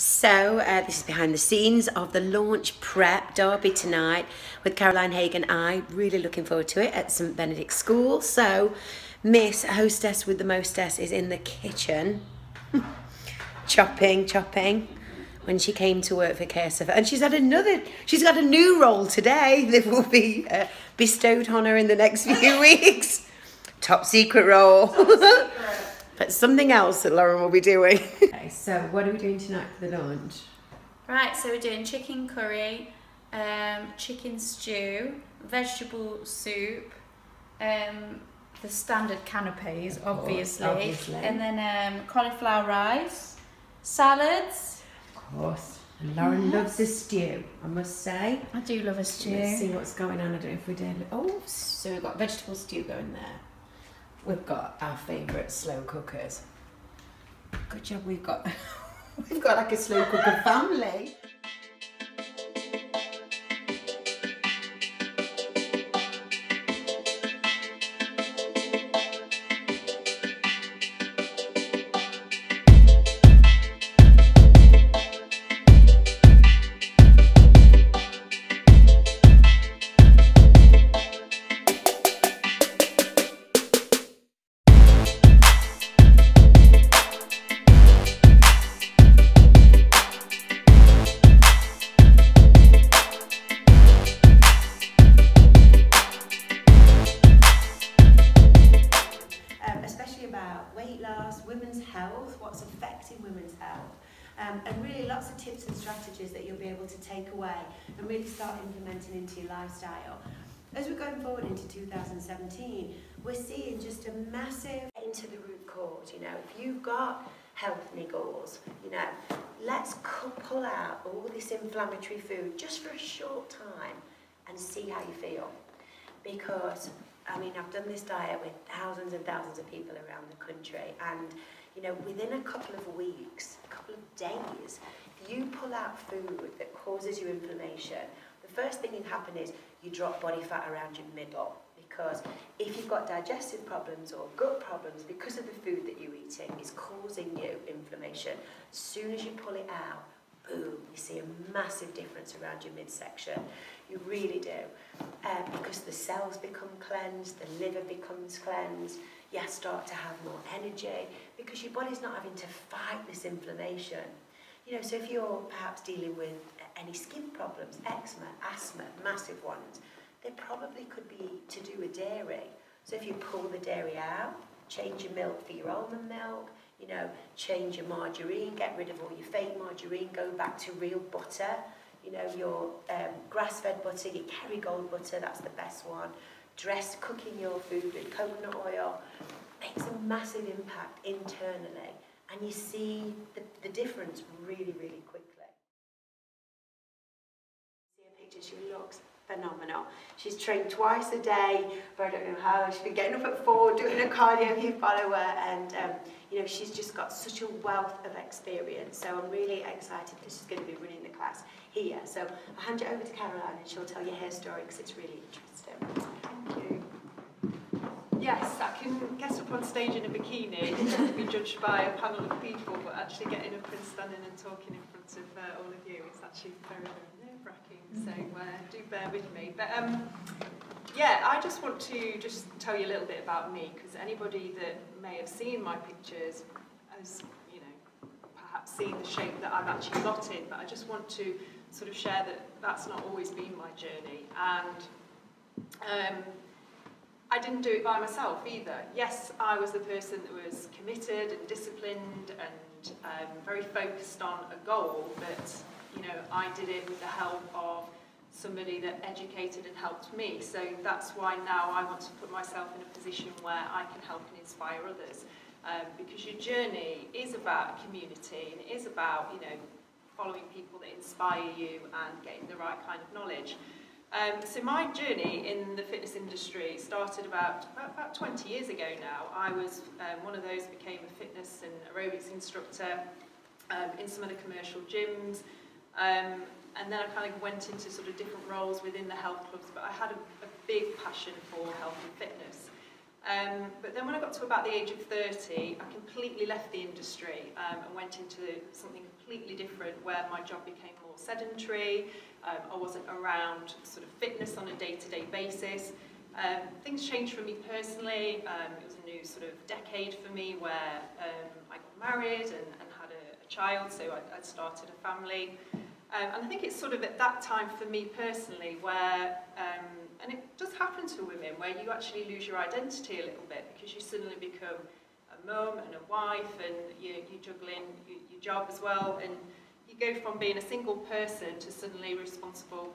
So, uh, this is behind the scenes of the launch prep derby tonight with Caroline Hague. I really looking forward to it at St Benedict School. So, Miss Hostess with the Mostess is in the kitchen, chopping, chopping. When she came to work for KSF, and she's had another, she's got a new role today that will be uh, bestowed on her in the next few weeks. Top secret role. Top secret but something else that Lauren will be doing. okay, so what are we doing tonight for the lunch? Right, so we're doing chicken curry, um, chicken stew, vegetable soup, um, the standard canapes, obviously, obviously, and then um, cauliflower rice, salads. Of course. And Lauren yes. loves a stew, I must say. I do love a stew. Let's see what's going on. I don't know if we did. Oh, so we've got vegetable stew going there we've got our favourite slow cookers. Good job we've got we've got like a slow cooker family. Um, and really lots of tips and strategies that you'll be able to take away and really start implementing into your lifestyle. As we're going forward into 2017, we're seeing just a massive into the root cause. You know, if you've got health niggles, you know, let's pull out all this inflammatory food just for a short time and see how you feel. Because, I mean, I've done this diet with thousands and thousands of people around the country and you know, within a couple of weeks, a couple of days, if you pull out food that causes you inflammation, the first thing that happen is you drop body fat around your middle because if you've got digestive problems or gut problems because of the food that you're eating is causing you inflammation, as soon as you pull it out, boom, you see a massive difference around your midsection. You really do. Um, because the cells become cleansed, the liver becomes cleansed, you start to have more energy because your body's not having to fight this inflammation. You know, so if you're perhaps dealing with any skin problems, eczema, asthma, massive ones, they probably could be to do with dairy. So if you pull the dairy out, change your milk for your almond milk, you know, change your margarine, get rid of all your fake margarine, go back to real butter, you know, your um, grass-fed butter, your Kerrygold butter, that's the best one. Dress cooking your food with coconut oil makes a massive impact internally and you see the, the difference really, really quickly. See her picture, she looks phenomenal. She's trained twice a day, but I don't know how. She's been getting up at four, doing a cardio, you follow her, and um, you know, she's just got such a wealth of experience. So I'm really excited that she's going to be running the class here. So I'll hand you over to Caroline and she'll tell you her story because it's really interesting. Thank you. Yes, I can get up on stage in a bikini and be judged by a panel of people, but actually getting up and standing and talking in front of uh, all of you is actually very, very nerve-wracking, so uh, do bear with me. But um, yeah, I just want to just tell you a little bit about me, because anybody that may have seen my pictures has, you know, perhaps seen the shape that I've actually got in, but I just want to sort of share that that's not always been my journey. And um, I didn't do it by myself either. Yes, I was the person that was committed and disciplined and um, very focused on a goal, but you know, I did it with the help of somebody that educated and helped me. So that's why now I want to put myself in a position where I can help and inspire others. Um, because your journey is about community and it is about, you know, following people that inspire you and getting the right kind of knowledge. Um, so my journey in the fitness industry started about, about, about 20 years ago now. I was um, one of those who became a fitness and aerobics instructor um, in some of the commercial gyms. Um, and then I kind of went into sort of different roles within the health clubs, but I had a, a big passion for health and fitness. Um, but then when I got to about the age of 30, I completely left the industry um, and went into something completely different where my job became more sedentary, um, I wasn't around sort of fitness on a day-to-day -day basis. Um, things changed for me personally, um, it was a new sort of decade for me where um, I got married and, and had a, a child, so I, I'd started a family. Um, and I think it's sort of at that time for me personally where um, And it does happen to women where you actually lose your identity a little bit because you suddenly become a mum and a wife and you, you're juggling your, your job as well. And you go from being a single person to suddenly responsible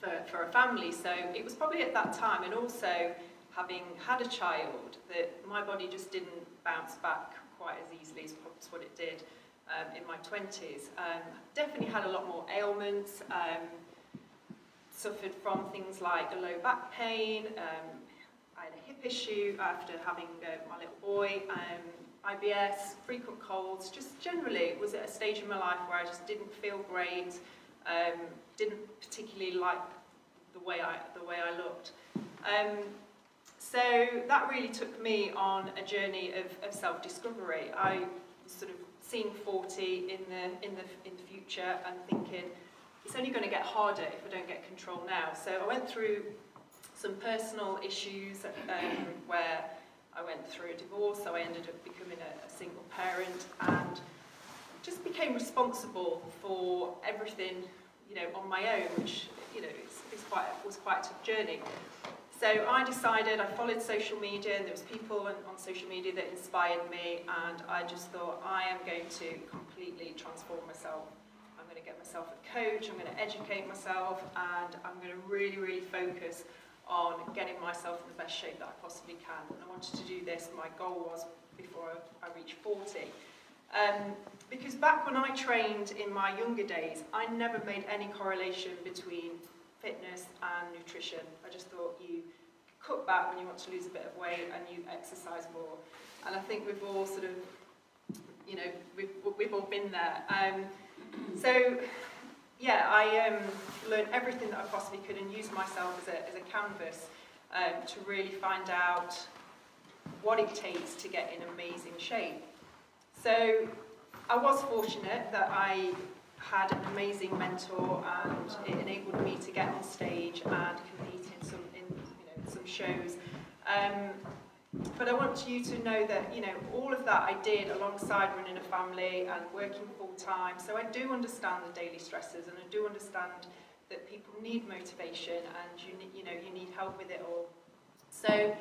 for, for a family. So it was probably at that time and also having had a child that my body just didn't bounce back quite as easily as perhaps what it did um, in my 20s. Um, definitely had a lot more ailments. Um, suffered from things like a low back pain, um, I had a hip issue after having uh, my little boy, um, IBS, frequent colds, just generally was at a stage in my life where I just didn't feel great, um, didn't particularly like the way I, the way I looked. Um, so that really took me on a journey of, of self-discovery. I sort of seeing 40 in the, in, the, in the future and thinking, it's only going to get harder if I don't get control now. So I went through some personal issues um, where I went through a divorce, so I ended up becoming a, a single parent and just became responsible for everything, you know, on my own, which, you know, it's, it's quite, was quite a tough journey. So I decided, I followed social media, and there was people on, on social media that inspired me, and I just thought, I am going to completely transform myself to get myself a coach, I'm going to educate myself, and I'm going to really, really focus on getting myself in the best shape that I possibly can. And I wanted to do this, my goal was before I, reached 40. Um, because back when I trained in my younger days, I never made any correlation between fitness and nutrition. I just thought you cut back when you want to lose a bit of weight and you exercise more. And I think we've all sort of, you know, we've, we've all been there. Um, so, yeah, I um, learned everything that I possibly could and used myself as a, as a canvas um, to really find out what it takes to get in amazing shape. So I was fortunate that I had an amazing mentor and it enabled me to get on stage and compete in some, in, you know, some shows. Um, but I want you to know that, you know, all of that I did alongside running a family and working full time. So I do understand the daily stresses and I do understand that people need motivation and you need, you know, you need help with it all. So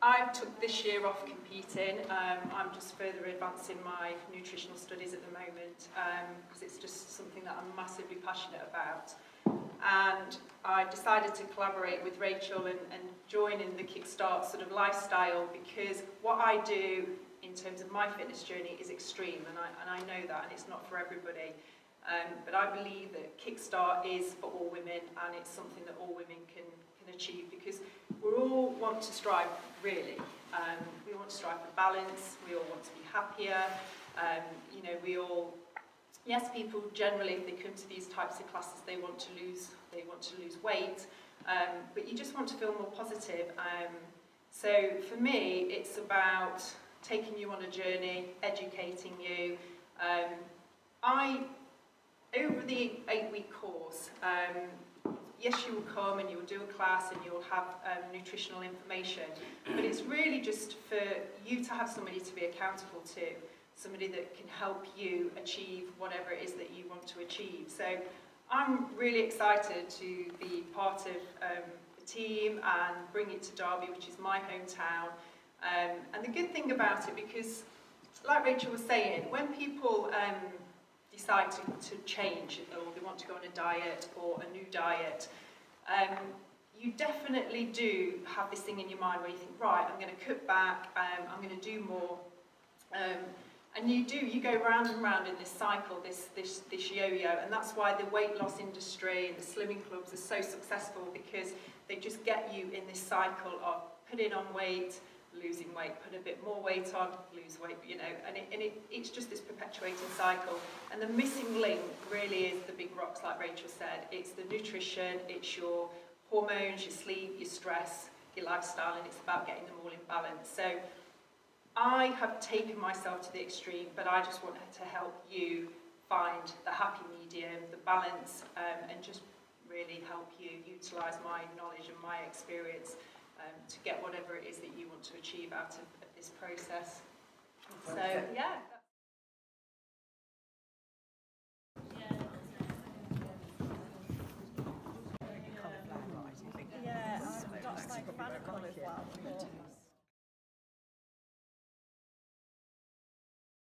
I took this year off competing. Um, I'm just further advancing my nutritional studies at the moment because um, it's just something that I'm massively passionate about and I decided to collaborate with Rachel and, and join in the Kickstart sort of lifestyle because what I do in terms of my fitness journey is extreme and I, and I know that and it's not for everybody. Um, but I believe that Kickstart is for all women and it's something that all women can, can achieve because we all want to strive really. Um, we want to strive for balance, we all want to be happier, um, you know, we all yes, people generally, if they come to these types of classes, they want to lose, they want to lose weight, um, but you just want to feel more positive. Um, so for me, it's about taking you on a journey, educating you. Um, I, over the eight-week course, um, yes, you will come and you'll do a class and you'll have um, nutritional information, but it's really just for you to have somebody to be accountable to. Somebody that can help you achieve whatever it is that you want to achieve. So I'm really excited to be part of um, the team and bring it to Derby, which is my hometown. Um, and the good thing about it, because like Rachel was saying, when people um, decide to, to change or they want to go on a diet or a new diet, um, you definitely do have this thing in your mind where you think, right, I'm going to cut back, um, I'm going to do more. Um, and you do, you go round and round in this cycle, this, this, this yo-yo, and that's why the weight loss industry and the slimming clubs are so successful because they just get you in this cycle of putting on weight, losing weight, put a bit more weight on, lose weight, you know, and, it, and it, it's just this perpetuating cycle. And the missing link really is the big rocks, like Rachel said. It's the nutrition, it's your hormones, your sleep, your stress, your lifestyle and it's about getting them all in balance. So I have taken myself to the extreme, but I just want to help you find the happy medium, the balance, um, and just really help you utilise my knowledge and my experience um, to get whatever it is that you want to achieve out of, of this process. So, yeah.